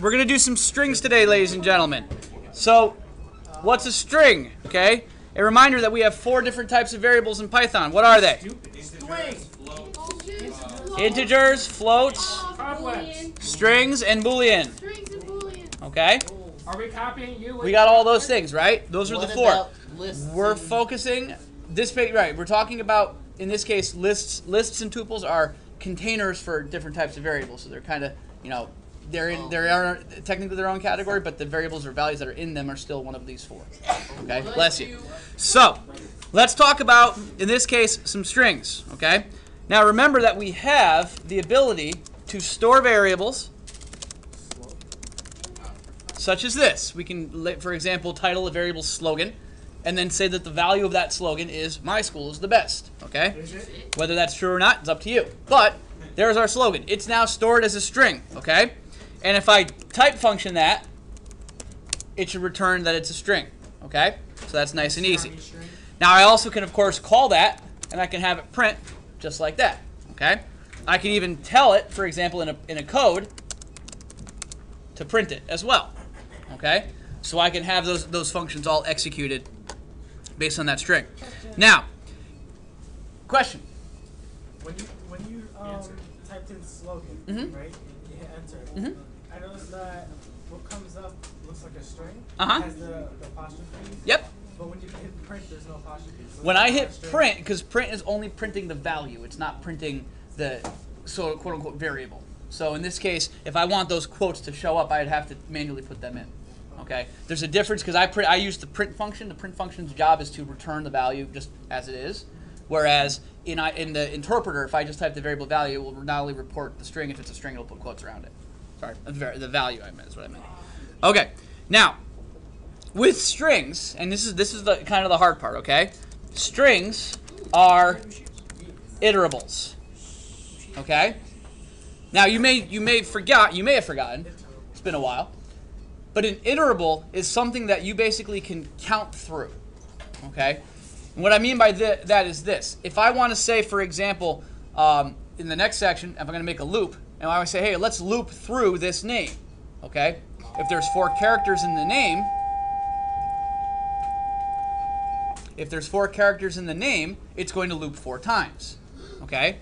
we're going to do some strings today, ladies and gentlemen. So, what's a string? Okay? A reminder that we have four different types of variables in Python. What are they? Integers, floats, Complex. strings, and boolean. Strings and boolean. Okay? Are we copying you? We got all those things, right? Those are the four. We're focusing this page right. We're talking about in this case lists. Lists and tuples are containers for different types of variables. So they're kind of you know they're in oh, they are technically their own category, but the variables or values that are in them are still one of these four. Okay, bless you. So let's talk about in this case some strings. Okay. Now remember that we have the ability to store variables such as this. We can, for example, title a variable slogan, and then say that the value of that slogan is "My school is the best." Okay. Whether that's true or not, it's up to you. But there's our slogan. It's now stored as a string. Okay. And if I type function that, it should return that it's a string. Okay. So that's nice and easy. Now I also can, of course, call that, and I can have it print just like that. Okay. I can even tell it, for example, in a in a code, to print it as well. Okay? So I can have those those functions all executed based on that string. Now, question. When you when you um typed in slogan, Mhm. right? You hit enter. Mhm. I noticed that what comes up looks like a string. Uh-huh. Has the, the apostrophe. Yep. But when you hit print, there's no apostrophe. So When I hit print, because print is only printing the value, it's not printing the so quote unquote variable. So in this case, if I want those quotes to show up, I'd have to manually put them in. Okay. There's a difference because I print. I use the print function. The print function's job is to return the value just as it is. Whereas in I, in the interpreter, if I just type the variable value, it will not only report the string. If it's a string, it'll put quotes around it. Sorry, the value I meant is what I meant. Okay. Now, with strings, and this is this is the kind of the hard part. Okay. Strings are iterables. Okay. Now you may you may forgot you may have forgotten. It's been a while. But an iterable is something that you basically can count through. Okay? And what I mean by th- that is this. If I want to say, for example, um, in the next section, if I'm going to make a loop, and I would say, hey, let's loop through this name. Okay? If there's four characters in the name, if there's four characters in the name, it's going to loop four times. Okay?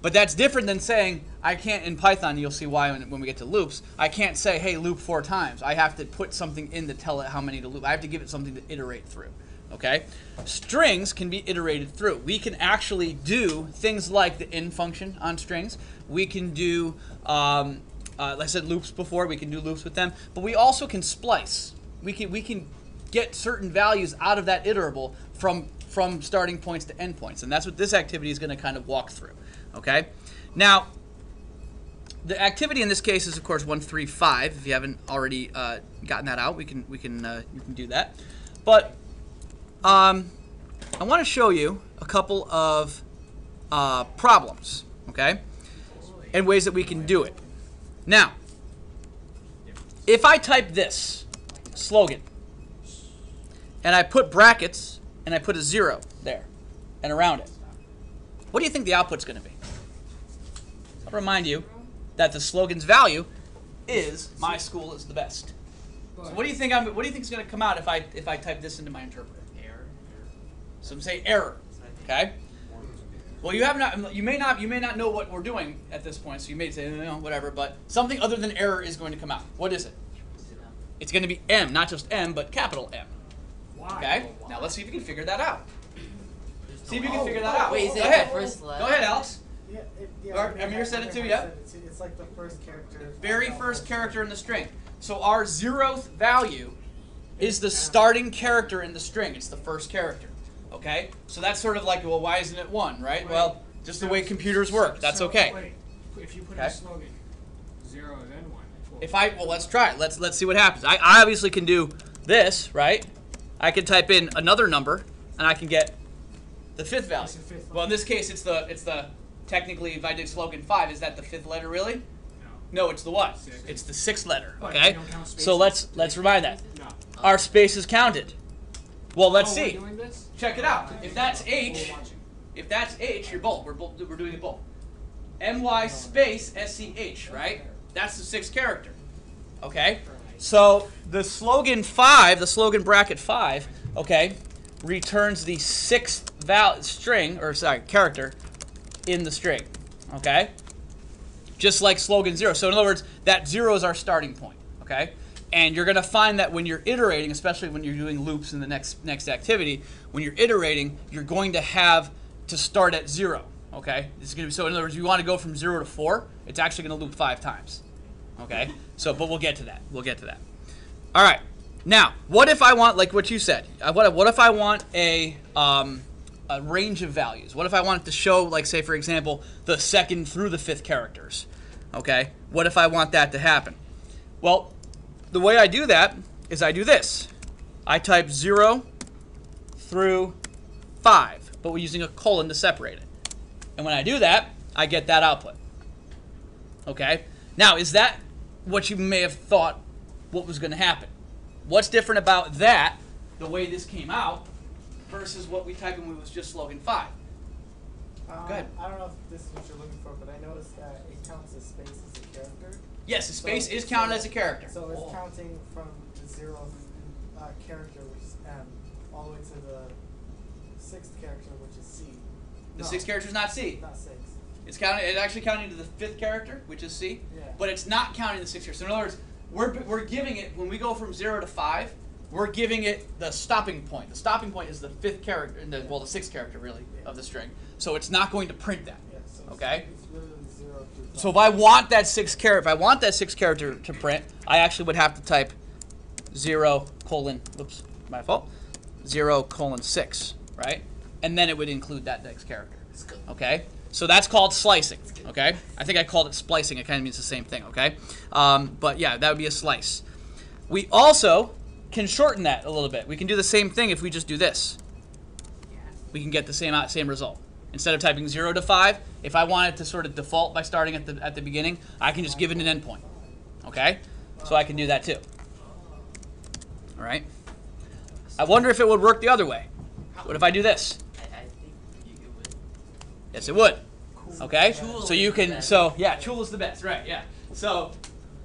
But that's different than saying, I can't, in Python, you'll see why when, when we get to loops, I can't say, hey, loop four times. I have to put something in to tell it how many to loop. I have to give it something to iterate through. Okay? Strings can be iterated through. We can actually do things like the in function on strings. We can do, um, uh, like I said, loops before. We can do loops with them. But we also can splice. We can, we can get certain values out of that iterable from from starting points to endpoints, and that's what this activity is going to kind of walk through. Okay, now the activity in this case is of course one three five. If you haven't already uh, gotten that out, we can we can uh, you can do that. But um, I want to show you a couple of uh, problems. Okay, and ways that we can do it. Now, if I type this slogan and I put brackets and I put a zero there and around it, what do you think the output's going to be? I'll remind you that the slogan's value is "My school is the best." So what do you think? I'm, what do you think is going to come out if I if I type this into my interpreter? Error. Some say error. Okay. Well, you have not. You may not. You may not know what we're doing at this point, so you may say, no, no, whatever. But something other than error is going to come out. What is it? It's going to be M, not just M, but capital M. Okay. Now let's see if you can figure that out. See if you can oh, figure that out. Wait, is Go it ahead. the first letter? Go ahead, Alex. Yeah, it, yeah, Or- Amir said it I too, yeah? said. It's like the first character. Very first character in the string. So our zeroth value is the starting character in the string. It's the first character. Okay? So that's sort of like, well, why isn't it one, right? Well, just the way computers work. That's So, okay. Wait, if you put Okay. a slogan, zero then one. If I well, let's try it. Let's let's see what happens. I, I obviously can do this, right? I can type in another number, and I can get the fifth value. The fifth Well, in this case, it's the it's the technically if I did slogan five, is that the fifth letter really? no, No, it's the what? Six. It's the sixth letter. Oh, okay. don't count So let's let's remind that no. our space is counted. Well, let's oh, we're see. doing this? Check it out. If that's oh, H, if that's H, you're both. We're both. We're doing it both. M Y space S C H, right? That's the sixth character. Okay? So the slogan five, the slogan bracket five, okay, returns the sixth val- string, or sorry, character in the string. Okay? Just like slogan zero. So in other words, that zero is our starting point. Okay? And you're gonna find that when you're iterating, especially when you're doing loops in the next next activity, when you're iterating, you're going to have to start at zero. Okay? This is gonna be so in other words, you want to go from zero to four, it's actually gonna loop five times. Okay? So but we'll get to that. We'll get to that. All right. Now, what if I want, like what you said, uh, what, what if I want a, um, a range of values? What if I want it to show, like, say, for example, the second through the fifth characters? Okay? What if I want that to happen? Well, the way I do that is I do this I type 0 through 5, but we're using a colon to separate it. And when I do that, I get that output. Okay? Now, is that what you may have thought what was going to happen? What's different about that, the way this came out, versus what we typed when we was just slogan 5? Um, Go ahead. I don't know if this is what you're looking for, but I noticed that it counts as space as a character. Yes, the space So- is counted so- as a character. So it's Oh. counting from the zero uh, character, which is M, all the way to the sixth character, which is C. The No, sixth character is not C. Not six. It's counting. It's actually counting to the fifth character, which is C. Yeah. But it's not counting the sixth character. So in other words, we're we're giving it when we go from zero to five, we're giving it the stopping point. The stopping point is the fifth character, in the, well, the sixth character really of the string. So it's not going to print that. Yeah. So Okay. It's really zero through five. So if I want that sixth character, if I want that sixth character to print, I actually would have to type zero colon. Oops, my fault. Zero colon six, right? And then it would include that next character. Okay. So that's called slicing. Okay. I think I called it splicing. It kind of means the same thing. Okay. Um, but yeah, that would be a slice. We also can shorten that a little bit. We can do the same thing if we just do this. We can get the same same result. Instead of typing zero to five, if I wanted to sort of default by starting at the at the beginning, I can just give it an endpoint. Okay, so I can do that too. All right. I wonder if it would work the other way. What if I do this? It. Yes, it would. Okay, so you can. So yeah, Chul is the best, right? Yeah. So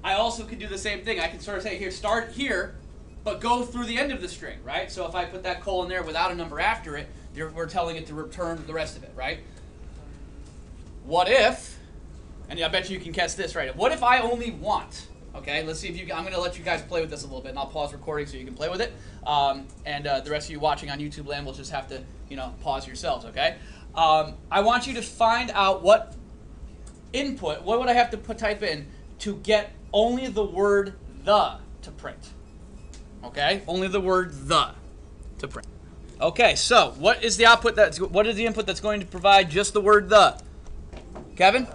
I also could do the same thing. I can sort of say here, start here, but go through the end of the string, right? So if I put that colon there without a number after it, you're, we're telling it to return the rest of it, right? What if? And I bet you can catch this right. What if I only want? Okay, let's see if you. I'm going to let you guys play with this a little bit, and I'll pause recording so you can play with it. Um, and uh, the rest of you watching on YouTube land will just have to, you know, pause yourselves. Okay. Um, I want you to find out what input. What would I have to put type in to get only the word the to print? Okay, only the word the to print. Okay, so what is the output that's what is the input that's going to provide just the word the? Kevin?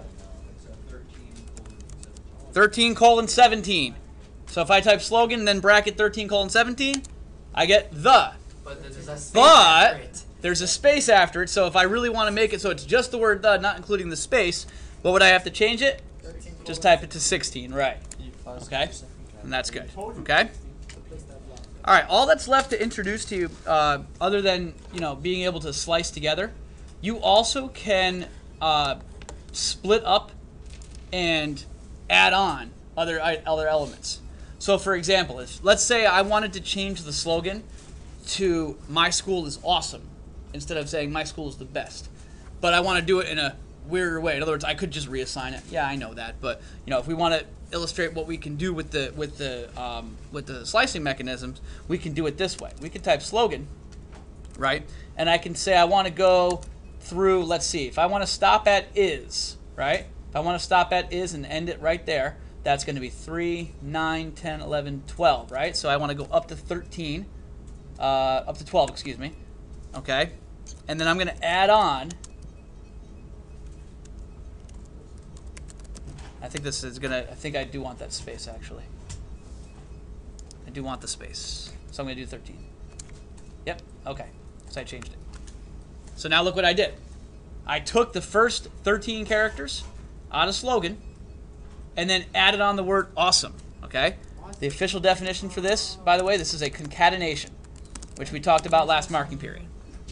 13 colon 17. So if I type slogan, then bracket 13 colon 17, I get the. But there's a space But after it. there's a space after it, so if I really want to make it so it's just the word the, not including the space, what would I have to change it? Just type it to 16, right? Okay, and that's good. Okay. All right, all that's left to introduce to you, uh, other than you know being able to slice together, you also can uh, split up and add on other other elements. So, for example, if let's say I wanted to change the slogan to "My school is awesome" instead of saying "My school is the best," but I want to do it in a weirder way. In other words, I could just reassign it. Yeah, I know that, but you know, if we want to illustrate what we can do with the with the um, with the slicing mechanisms, we can do it this way. We can type slogan, right? And I can say I want to go through. Let's see, if I want to stop at is right. If I want to stop at is and end it right there, that's going to be 3, 9, 10, 11, 12, right? So I want to go up to 13, uh, up to 12, excuse me. Okay? And then I'm going to add on. I think this is to, I think I do want that space actually. I do want the space. So I'm to do 13. Yep, okay. So I changed it. So now look what I did. I took the first 13 characters out of slogan and then added on the word awesome. Okay? The official definition for this, by the way, this is a concatenation, which we talked about last marking period.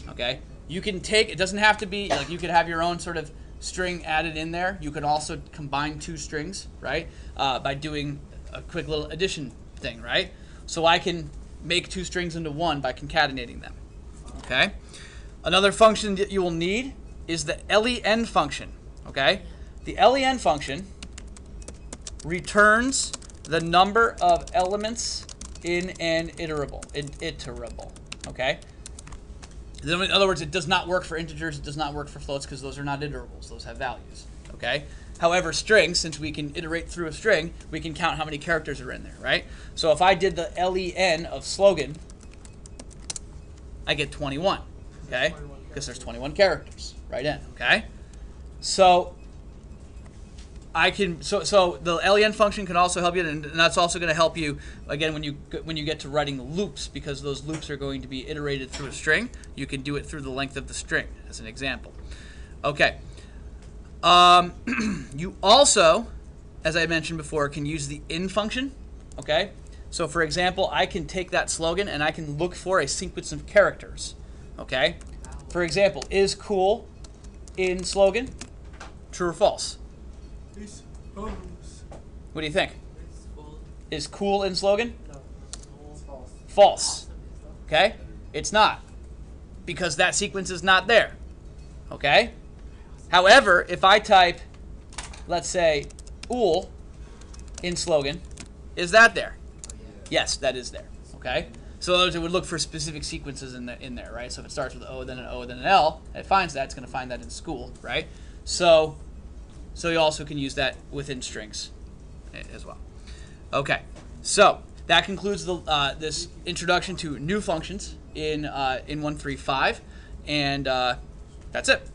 Okay? You can take, it doesn't have to be, like, you could have your own sort of string added in there. You can also combine two strings, right? Uh, by doing a quick little addition thing, right? So I can make two strings into one by concatenating them. Okay. Another function that you will need is the len function. Okay. The len function returns the number of elements in an iterable. In iterable. Okay. In other words, it does not work for integers. It does not work for floats because those are not iterables. Those have values. Okay. However, strings, since we can iterate through a string, we can count how many characters are in there, right? So if I did the len of slogan, I get 21. Okay. Because there's 21 characters right in. Okay. So I can so so the len function can also help you, and that's also going to help you again when you when you get to writing loops because those loops are going to be iterated through a string. You can do it through the length of the string, as an example. Okay. Um, you also, as I mentioned before, can use the in function. Okay. So for example, I can take that slogan and I can look for a sequence of characters. Okay. For example, is cool in slogan true or false? What do you think? Is cool in slogan? No, false. False. Okay? It's not. Because that sequence is not there. Okay? However, if I type, let's say, ool in slogan, is that there? Yes, that is there. Okay? So in other words, it would look for specific sequences in, the, in there, right? So if it starts with O, then an O, then an L, and it finds that, it's going to find that in school, right? So, so you also can use that within strings as well. Okay, so that concludes the, uh, this introduction to new functions in uh, in one three five, and uh, that's it.